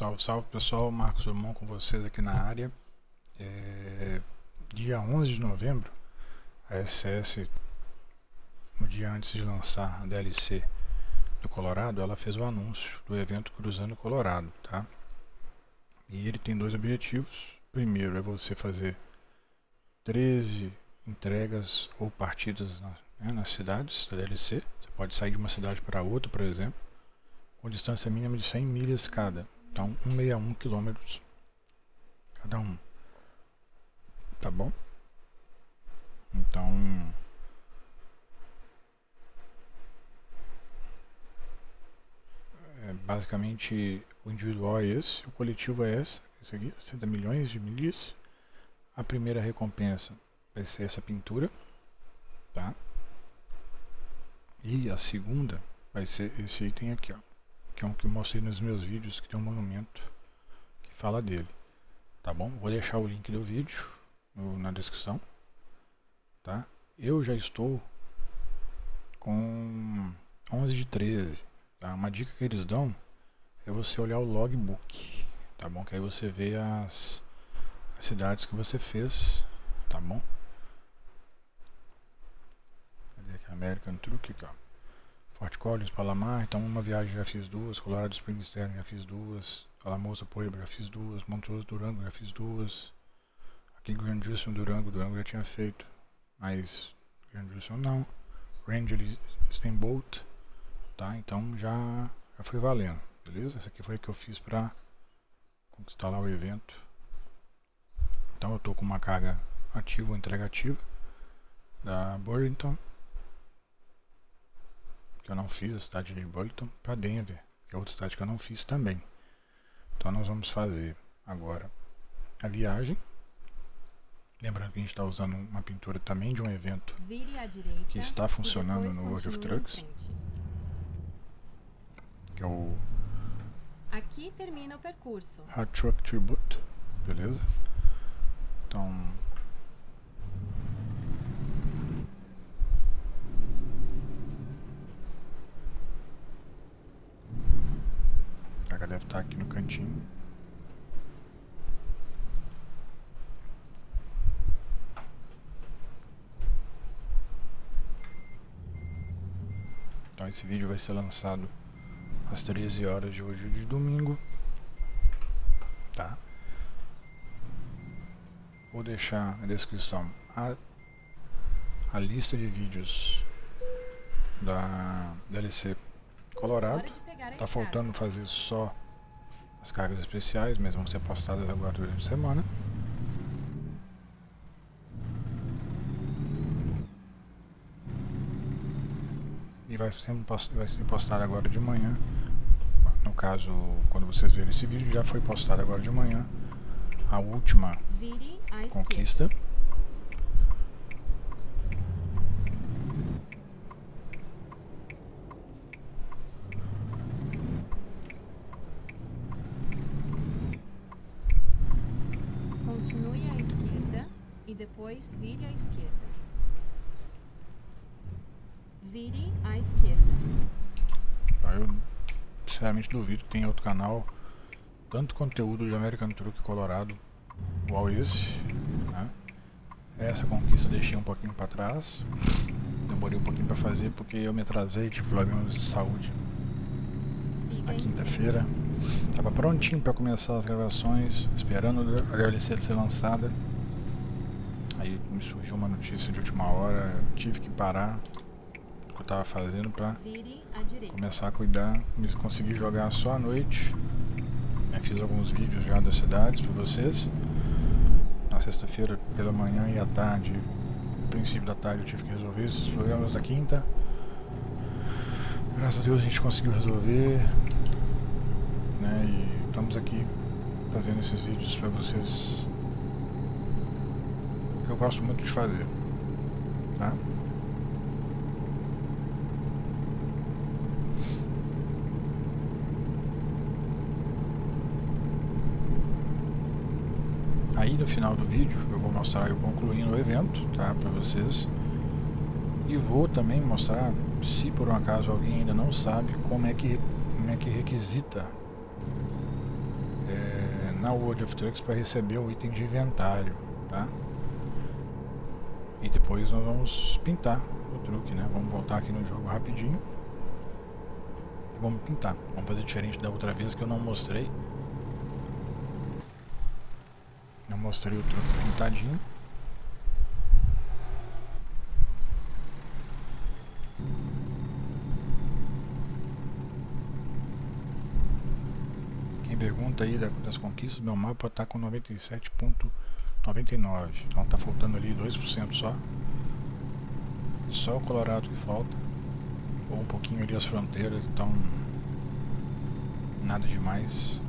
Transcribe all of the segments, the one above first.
Salve, salve pessoal, Marcos Drummond com vocês aqui na área. É, dia 11 de novembro, a SS, no dia antes de lançar a DLC do Colorado, ela fez o anúncio do evento Cruzando o Colorado, tá? E ele tem dois objetivos. Primeiro é você fazer 13 entregas ou partidas na, né, nas cidades da DLC. Você pode sair de uma cidade para outra, por exemplo, com distância mínima de 100 milhas cada. Então, 161 quilômetros cada um. Tá bom? Então, é, basicamente o individual é esse, o coletivo é esse, esse aqui, 60 milhões de milhas. A primeira recompensa vai ser essa pintura, tá? E a segunda vai ser esse item aqui, ó que é um que eu mostrei nos meus vídeos, que tem um monumento que fala dele. Tá bom? Vou deixar o link do vídeo na descrição. Tá? Eu já estou com 11 de 13. Tá? Uma dica que eles dão é você olhar o logbook. Tá bom? Que aí você vê as, as cidades que você fez. Tá bom? Cadê aqui? American Truck, aqui, ó. Fort Collins, Palamar, então uma viagem já fiz duas, Colorado Springs Stern já fiz duas, Alamosa, Puebla já fiz duas, Montrose, Durango já fiz duas, aqui Grand Junction, Durango, Durango já tinha feito, mas Grand Junction não, Ranger Steamboat, tá, então já, já foi valendo, beleza? Essa aqui foi a que eu fiz para conquistar lá o evento, então eu tô com uma carga ativa ou entrega ativa da Burlington, que eu não fiz, a cidade de Burlington, para Denver, que é outra cidade que eu não fiz também. Então nós vamos fazer agora a viagem. Lembrando que a gente está usando uma pintura também de um evento direita, que está funcionando no World of Trucks. Que é o Aqui termina o percurso. Hard Truck Tribute, beleza? Então estar aqui no cantinho. Então esse vídeo vai ser lançado às 13 horas de hoje de domingo. Tá? Vou deixar na descrição a, a lista de vídeos da DLC Colorado. Tá faltando fazer só as cargas especiais, mas vão ser postadas agora durante a semana. E vai ser, vai ser postado agora de manhã. No caso, quando vocês verem esse vídeo, já foi postado agora de manhã a última conquista. depois vire à esquerda. Vire à esquerda. Ah, eu sinceramente duvido que tenha outro canal tanto conteúdo de American Truck Colorado igual esse. Né? Essa conquista eu deixei um pouquinho para trás. Demorei um pouquinho para fazer porque eu me atrasei, tive problemas de saúde na quinta-feira. Tava prontinho para começar as gravações, esperando a DLC ser lançada. Me surgiu uma notícia de última hora, tive que parar o que eu estava fazendo para começar a cuidar, conseguir jogar só à noite. Eu fiz alguns vídeos já das cidades para vocês. Na sexta-feira pela manhã e à tarde, no princípio da tarde eu tive que resolver esses problemas da quinta. Graças a Deus a gente conseguiu resolver. Né, e estamos aqui fazendo esses vídeos para vocês eu gosto muito de fazer. Tá? Aí no final do vídeo eu vou mostrar eu concluindo o evento, tá, para vocês. E vou também mostrar, se por um acaso alguém ainda não sabe, como é que, como é que requisita é, na World of Trucks para receber o item de inventário, tá? E depois nós vamos pintar o truque, né? Vamos voltar aqui no jogo rapidinho. E vamos pintar. Vamos fazer diferente da outra vez que eu não mostrei. Não mostrei o truque pintadinho. Quem pergunta aí das conquistas, meu mapa está com 97.99. Então está faltando ali 2% só. Só o Colorado que falta. Ou um pouquinho ali as fronteiras, então nada demais.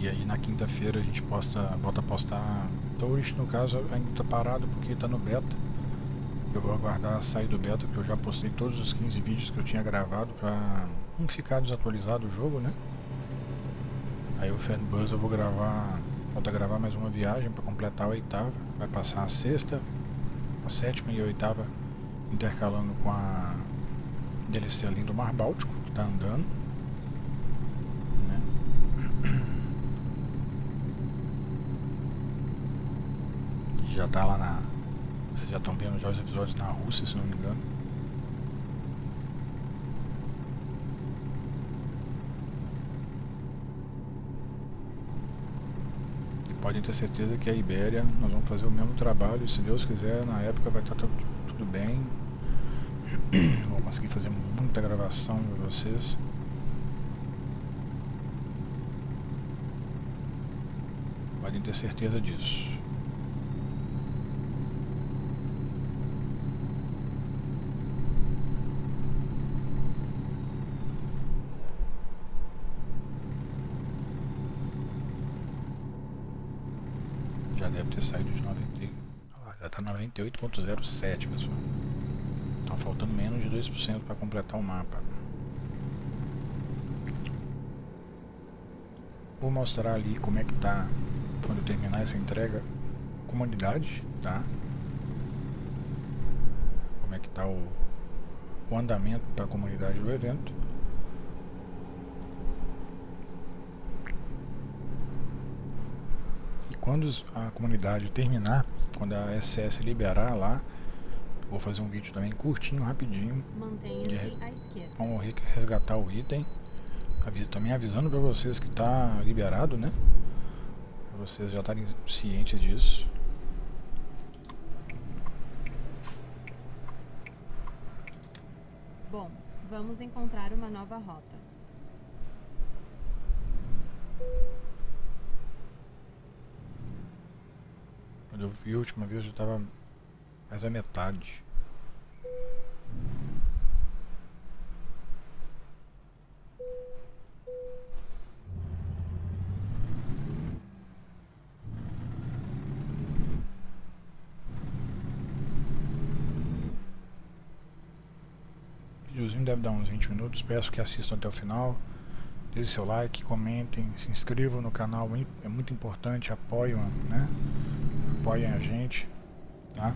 E aí na quinta-feira a gente posta, volta a postar Tourist, no caso ainda está parado porque está no beta. Eu vou aguardar sair do beta, porque eu já postei todos os 15 vídeos que eu tinha gravado para não ficar desatualizado o jogo, né? Aí o Fanbuzz eu vou gravar, falta gravar mais uma viagem para completar a oitava. Vai passar a sexta, a sétima e a oitava intercalando com a DLC ali do Mar Báltico, que está andando. já tá lá na. Vocês já estão vendo já os episódios na Rússia, se não me engano. E podem ter certeza que a Ibéria nós vamos fazer o mesmo trabalho, se Deus quiser, na época vai estar tudo, tudo bem. Vou conseguir fazer muita gravação para vocês. Podem ter certeza disso. deve ter saído de 90, já está 98.07 pessoal. Está faltando menos de 2% para completar o mapa. Vou mostrar ali como é que tá quando eu terminar essa entrega comunidade, tá? Como é que tá o, o andamento para a comunidade do evento. quando a comunidade terminar, quando a SS liberar lá, vou fazer um vídeo também curtinho, rapidinho. Mantenha-se à esquerda. Vamos resgatar o item. Aviso, também avisando para vocês que está liberado, né? Pra vocês já estarem cientes disso. Bom, vamos encontrar uma nova rota. Quando eu vi a última vez já estava mais a metade. O videozinho deve dar uns 20 minutos, peço que assistam até o final. Deixe seu like, comentem, se inscrevam no canal, é muito importante, apoiem, né? Apoiem a gente, tá?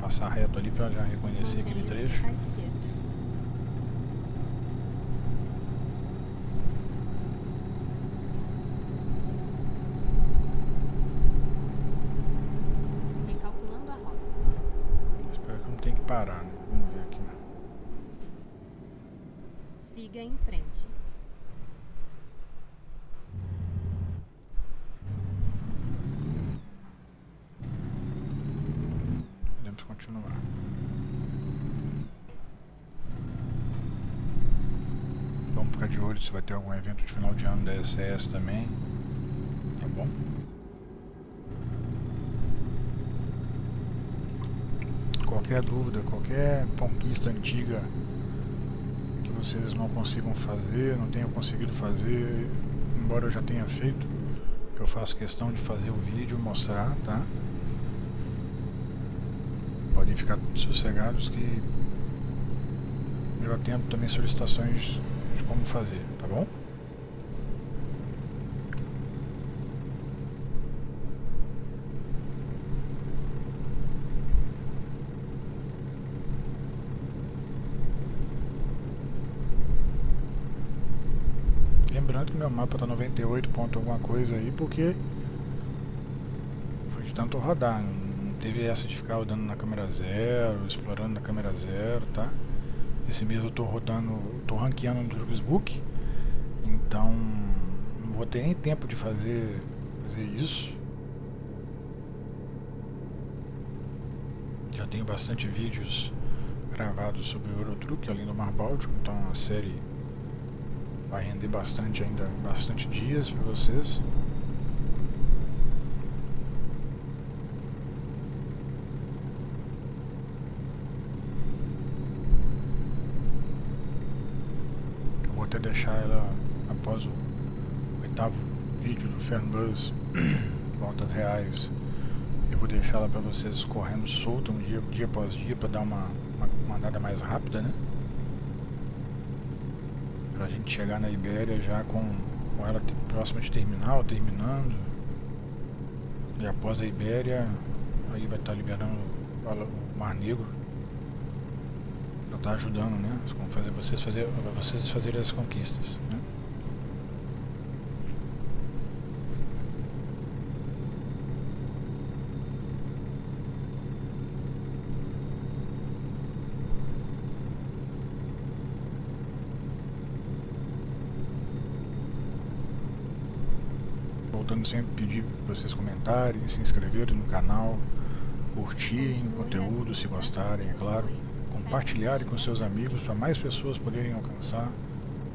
Passar reto ali para já reconhecer aquele trecho. parar, né? Vamos ver aqui. Siga em frente. Podemos continuar. Vamos ficar de olho se vai ter algum evento de final de ano da SS também. Tá bom? qualquer dúvida, qualquer conquista antiga vocês não consigam fazer, não tenham conseguido fazer, embora eu já tenha feito, eu faço questão de fazer o vídeo, mostrar, tá? Podem ficar sossegados que eu atendo também solicitações de como fazer, tá bom? mostrando que meu mapa tá 98 ponto alguma coisa aí, porque foi de tanto rodar. Não teve essa de ficar rodando na câmera zero, explorando na câmera zero, tá? Esse mês eu tô rodando, tô ranqueando no Facebook, então não vou ter nem tempo de fazer, fazer isso. Já tenho bastante vídeos gravados sobre o Eurotruck, além do Mar Báltico, então a série vai render bastante ainda, bastante dias para vocês. Vou até deixar ela após o oitavo vídeo do Fernbus, voltas reais. Eu vou deixar ela para vocês correndo solta um dia, dia após dia para dar uma, uma, uma andada mais rápida, né? Gente chegar na Ibéria já com, com ela próxima de terminal, terminando. E após a Ibéria, aí vai estar tá liberando o Mar Negro. Já tá ajudando, né? Fazer vocês, fazer, vocês fazerem as conquistas. Né? Sempre pedir para vocês comentarem, se inscreverem no canal, curtirem o conteúdo se gostarem, é claro, compartilharem com seus amigos para mais pessoas poderem alcançar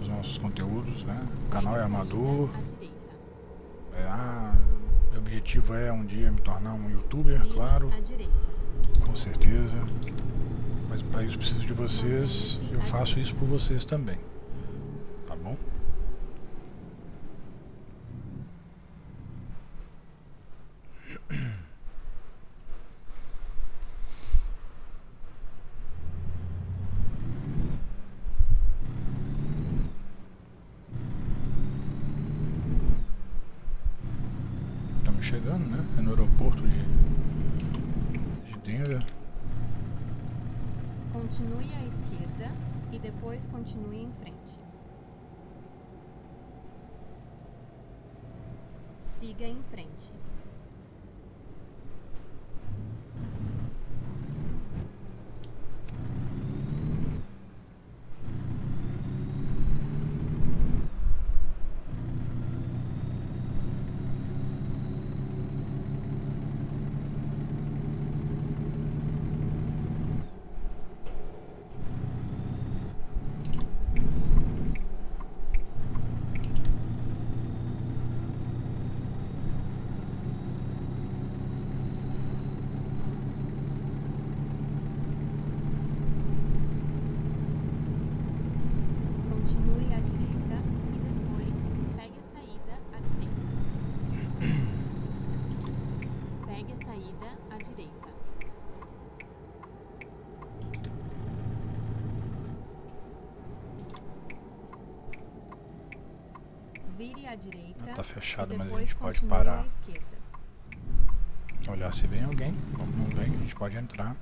os nossos conteúdos, né? O canal é amador, é, ah, meu objetivo é um dia me tornar um youtuber, claro, com certeza, mas para isso preciso de vocês, eu faço isso por vocês também, tá bom? Chegando, né? É no aeroporto de, de Denver. Continue à esquerda e depois continue em frente. Siga em frente. Continue à direita e depois pegue a saída à direita. Pegue a saída à direita. Vire direita. Tá fechado, mas a gente pode parar. Olhar se vem alguém. Como não vem, a gente pode entrar.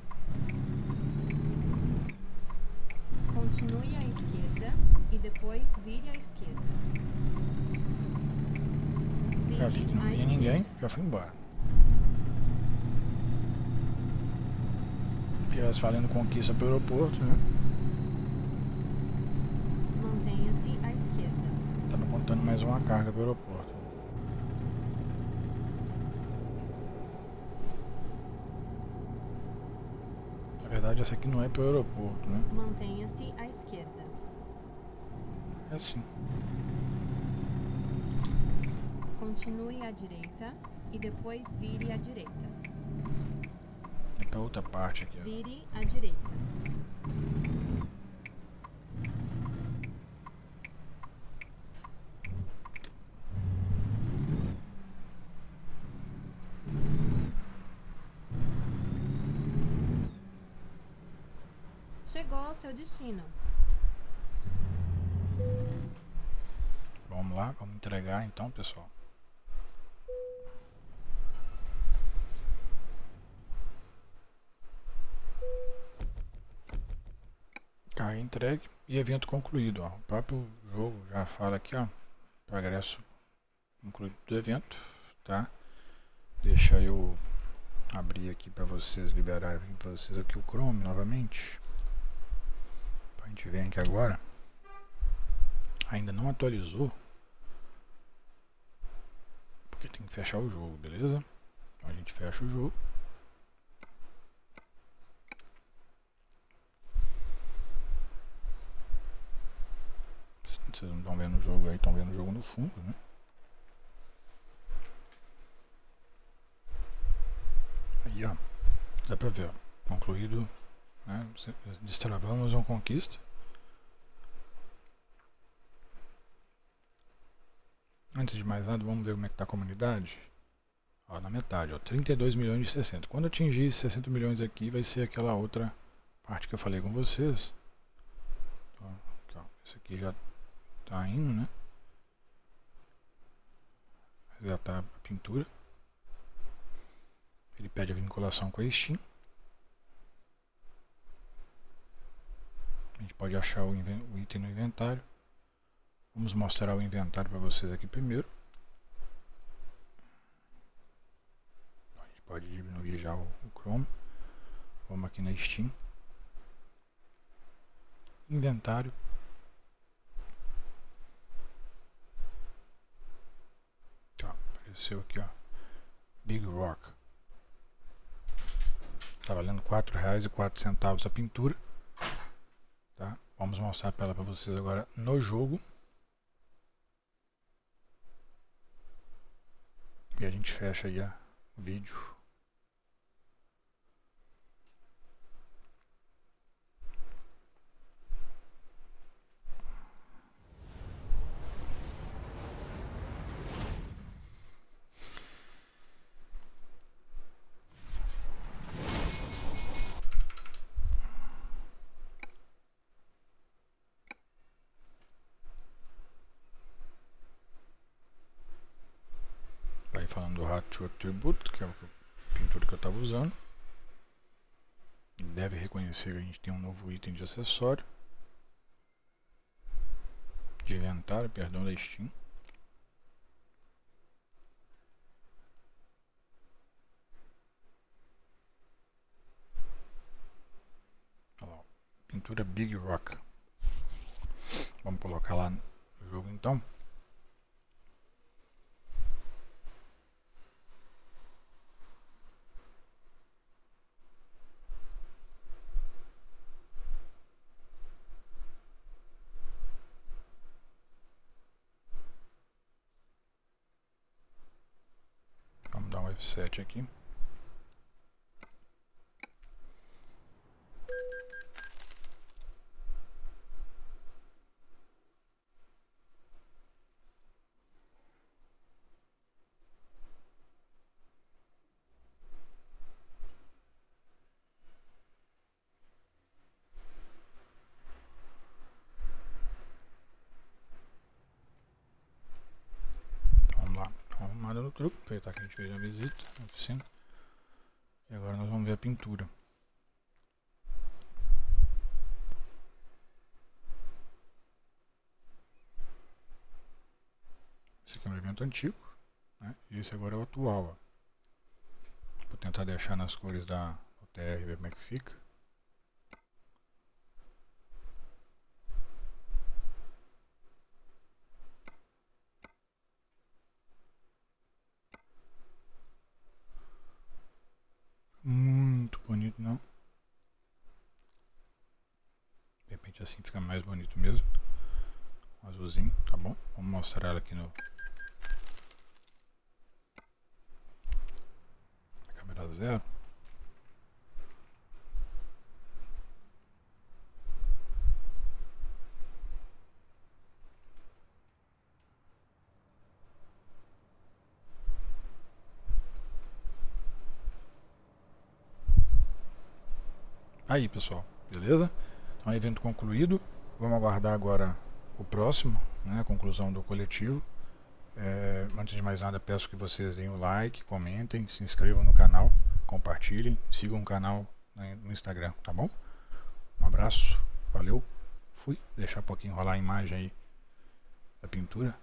Continue à esquerda e depois vire à esquerda. Já vi Vire que não esquerda. ninguém, já fui embora. Estivesse valendo conquista pro aeroporto, né? Mantenha-se à esquerda. Tava contando mais uma carga pro aeroporto. Na verdade, essa aqui não é pro aeroporto, né? Mantenha-se à esquerda. É assim. Continue à direita e depois vire à direita. É pra outra parte aqui, ó. Vire à direita. Vamos lá, vamos entregar então, pessoal. Carga entregue e evento concluído. Ó. O próprio jogo já fala aqui, ó. progresso concluído do evento, tá? Deixa eu abrir aqui para vocês, liberar para vocês aqui o Chrome novamente. A gente vem aqui agora. Ainda não atualizou. Porque tem que fechar o jogo, beleza? Então a gente fecha o jogo. Vocês não estão vendo o jogo aí, estão vendo o jogo no fundo, né? Aí, ó. Dá pra ver, ó. Concluído. Né? Destravamos uma conquista. Antes de mais nada, vamos ver como é que tá a comunidade. Ó, na metade, ó, 32 milhões e 60. Quando atingir 60 milhões aqui, vai ser aquela outra parte que eu falei com vocês. Então, aqui, ó, esse aqui já tá indo, né? Já tá a pintura. Ele pede a vinculação com a Steam. A gente pode achar o, o item no inventário. Vamos mostrar o inventário para vocês aqui primeiro. A gente pode diminuir já o, o Chrome. Vamos aqui na Steam. Inventário. Tá, apareceu aqui ó. Big Rock. Está valendo R$ 4,04 a pintura. Tá? Vamos mostrar ela para vocês agora no jogo. E a gente fecha aí o vídeo. Falando do Ratio Attribute, que é a pintura que eu estava usando. Deve reconhecer que a gente tem um novo item de acessório. De inventário, perdão, da Steam. pintura Big Rock. Vamos colocar lá no jogo então. F7 aqui. Truque, aproveitar que a gente fez a visita na oficina. E agora nós vamos ver a pintura. Esse aqui é um evento antigo, né? e esse agora é o atual. Ó. Vou tentar deixar nas cores da OTR ver como é que fica. bonito não. Repente assim fica mais bonito mesmo. azulzinho, tá bom? Vamos mostrar ela aqui no... Câmera zero. Aí pessoal, beleza? Então evento concluído. Vamos aguardar agora o próximo, né, a conclusão do coletivo. É, antes de mais nada, peço que vocês deem o like, comentem, se inscrevam no canal, compartilhem, sigam o canal né, no Instagram, tá bom? Um abraço, valeu, fui. Deixar um pouquinho rolar a imagem aí da pintura.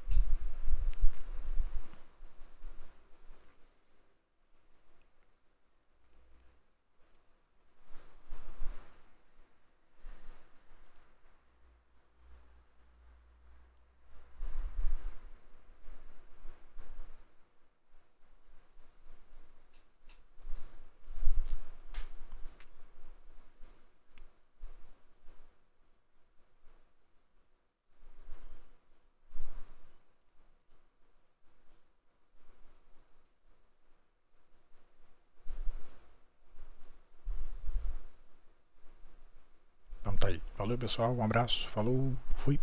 Valeu, pessoal. Um abraço. Falou. Fui.